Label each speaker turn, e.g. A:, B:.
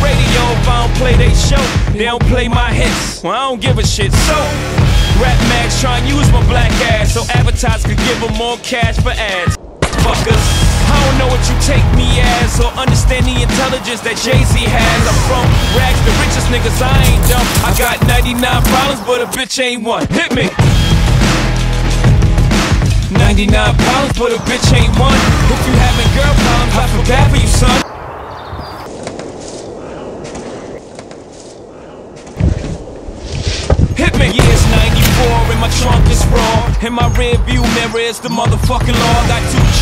A: radio if I don't play they show. They don't play my hits. Well, I don't give a shit. So, Rap Max try to use my black ass so advertisers could give them more cash for ads. Fuckers. I don't know what you take me as or understand the intelligence that Jay-Z has. I'm from rags, the richest niggas, I ain't dumb. I got 99 problems, but a bitch ain't one. Hit me. 99 problems, but a bitch ain't one. If you having girl problems, I feel bad for you, son. Yeah, it's 94 and my trunk is raw. And my rear view mirror is the motherfucking law. Got two